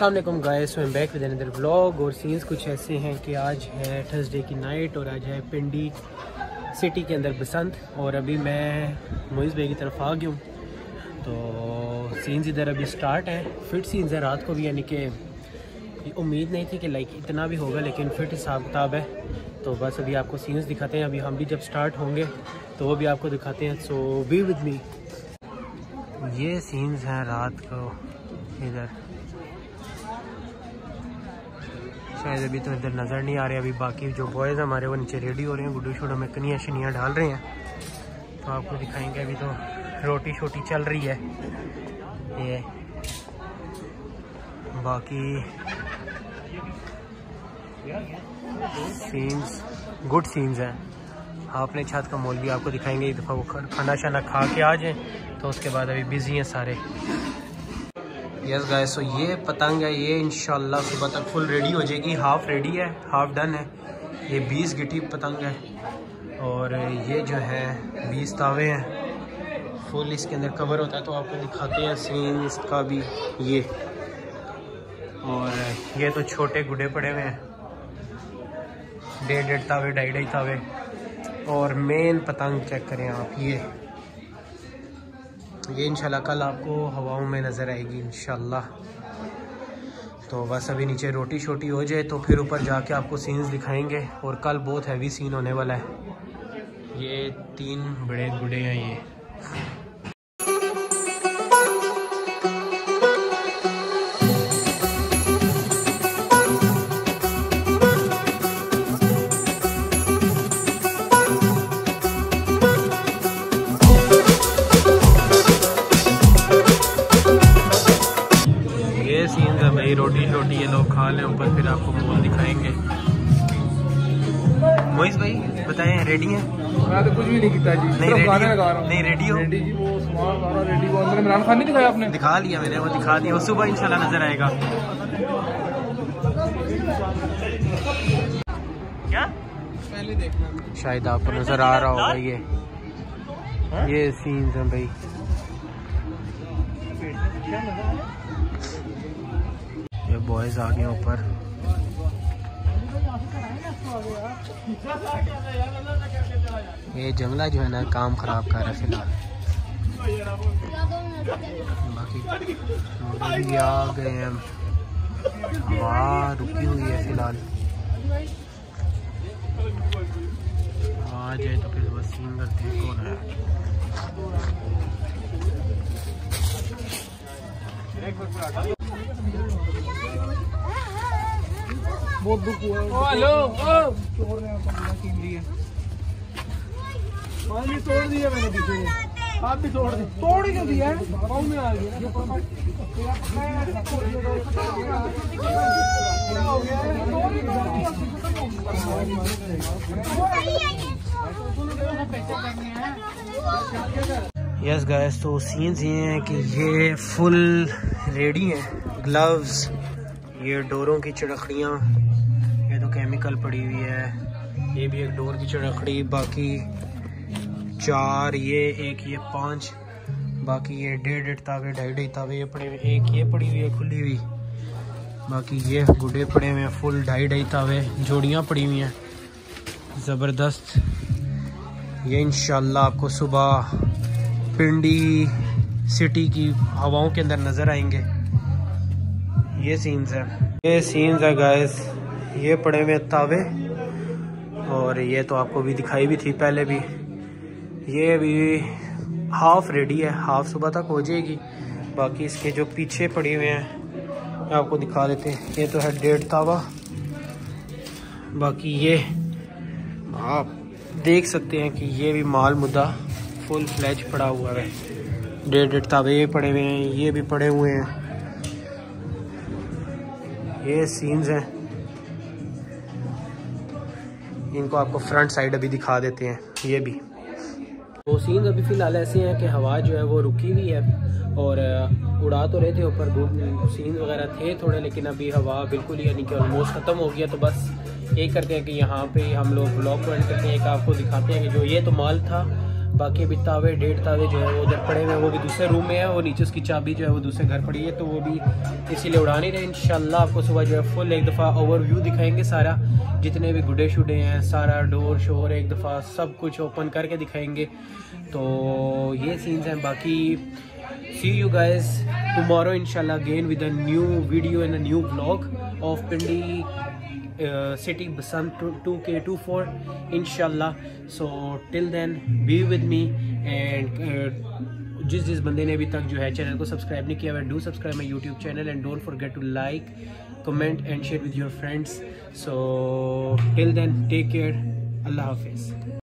वालेकुम guys I back with another vlog और scenes कुछ ऐसे हैं कि आज है थर्सडे की नाइट और आज है पिंडी सिटी के अंदर बसंत और अभी मैं मोइज़ भाई की तरफ़ आ गया हूँ। तो सीन्स इधर अभी स्टार्ट है। फिट सीन्स है, रात को भी यानी कि उम्मीद नहीं थी कि लाइक इतना भी होगा, लेकिन फिट हिसाब किताब है। तो बस अभी आपको सीन्स दिखाते हैं। अभी हम भी जब स्टार्ट होंगे तो वो भी आपको दिखाते हैं। सो बी विद मी ये सीन्स हैं रात को इधर। शायद अभी तो इधर नज़र नहीं आ रहे, अभी बाकी जो बॉयज़ हमारे, वो नीचे रेडी हो रहे हैं, गुड्डू शोडो में कनिया शनियाँ डाल रहे हैं। तो आपको दिखाएँगे अभी तो रोटी शोटी चल रही है। ये बाकी सीन्स गुड सीन्स हैं। आपने छत का मोल भी आपको दिखाएँगे एक दफ़ा वो खाना शाना खा के आ जाए तो उसके बाद अभी बिज़ी हैं सारे। यस गाय सो ये पतंग है, ये इंशाल्लाह सुबह तक फुल रेडी हो जाएगी हाफ़ रेडी है हाफ़ डन है। ये बीस गिटी पतंग है और ये जो है, बीस तावे हैं। फुल इसके अंदर कवर होता है तो आपको दिखाते हैं सीन इसका भी ये। और ये तो छोटे गुडे पड़े हुए हैं। डेढ़ डेढ़ तावे, ढाई ढाई तावे। और मेन पतंग चेक करें आप, ये। ये इंशाल्लाह कल आपको हवाओं में नज़र आएगी इंशाल्लाह। तो बस अभी नीचे रोटी शोटी हो जाए तो फिर ऊपर जाके आपको सीन्स दिखाएँगे और कल बहुत हैवी सीन होने वाला है। ये तीन बड़े गुड़े हैं ये। भाई रोटी शोटी ये लोग खा लें ऊपर फिर आपको मोल दिखाएँगे। मोइस भाई बताएँ रेडी हैं? मैं तो कुछ भी नहीं किया जी। नहीं रेडी नहीं रेडी हो? रेडी जी वो सामान सारा रेडी वो अंदर इमरान खान नहीं दिखाया आपने? दिखा लिया मैंने वो दिखा दिया। वो सुबह इंशाल्लाह नज़र आएगा। क्या? पहले देखना। शायद आपको नज़र आ रहा होगा ये। ये सीन्स हैं भाई। ये बॉयज़ आ गए ऊपर। ये जंगला जो है ना, काम खराब कर रहा है फ़िलहाल। बाकी आ गए हैं। हवा रुकी हुई है फ़िलहाल। आ जाए तो फिर बस सीन करते हैं कौन है। बहुत दुख हुआ ओ हेलो ओ। तोड़ रहे हैं तोड़ दिया मैंने पीछे। आप भी तोड़ दी तोड़ ही क्यों दिया है? में आ गया। यस गैस तो सीन्स ये हैं कि ये फुल रेडी हैं। ग्लव्स ये डोरों की चड़खड़ियाँ केमिकल पड़ी हुई है। ये भी एक डोर की चड़खड़ी बाकी चार, ये एक, ये पाँच, बाकी ये डेढ़ डेढ़ तावे ढाई ढाई तावे ये पड़े हुए, एक ये पड़ी हुई है, खुली हुई। बाकी ये गुडे पड़े हुए हैं, फुल ढाई ढाई तावे जोड़ियाँ पड़ी हुई हैं। ज़बरदस्त। ये इंशाल्लाह आपको सुबह पिंडी सिटी की हवाओं के अंदर नज़र आएँगे। ये सीन्स है। ये सीन्स है गाइस ये पड़े हुए तावे। और ये तो आपको भी दिखाई भी थी पहले भी। ये भी हाफ़ रेडी है हाफ़ सुबह तक हो जाएगी। बाकी इसके जो पीछे पड़े हुए हैं आपको दिखा देते हैं। ये तो है डेढ़ तावा। बाकी ये आप देख सकते हैं कि ये भी माल मुद्दा फुल फ्लैज पड़ा हुआ है। डेढ़ डेढ़ तावे ये पड़े हुए हैं, ये भी पड़े हुए हैं। ये सीन्स हैं। इनको आपको फ्रंट साइड अभी दिखा देते हैं, ये भी। वो सीन अभी फ़िलहाल ऐसे हैं कि हवा जो है वो रुकी हुई है और उड़ा तो रहे थे ऊपर सीन वगैरह थे थोड़े, लेकिन अभी हवा बिल्कुल यानी कि ऑलमोस्ट ख़त्म हो गया तो बस ये करते हैं कि यहाँ पे हम लोग ब्लॉक पॉइंट करते हैं, एक आपको दिखाते हैं कि जो ये तो माल था बाकी अभी तावे, डेढ़ तावे जो है वो उधर पड़े हुए हैं। वो भी दूसरे रूम में है और नीचे उसकी चाबी जो है वो दूसरे घर पड़ी है तो वो भी इसीलिए उड़ा नहीं रहे। इन आपको सुबह जो है फुल एक दफ़ा ओवरव्यू दिखाएँगे सारा। जितने भी गुडे शुडे हैं, सारा डोर शोर एक दफ़ा सब कुछ ओपन करके दिखाएँगे। तो ये सीन्स हैं, बाकी सी यू गाइज़ टमोरो इनशाला again with a new video in a new blog of Pindi city Basant two four इनशाला so till then be with me and जिस जिस बंदे ने अभी तक जो है चैनल को सब्सक्राइब नहीं किया हुआ do subscribe my YouTube channel and don't forget to like comment and share with your friends so till then take care अल्लाह हाफिज़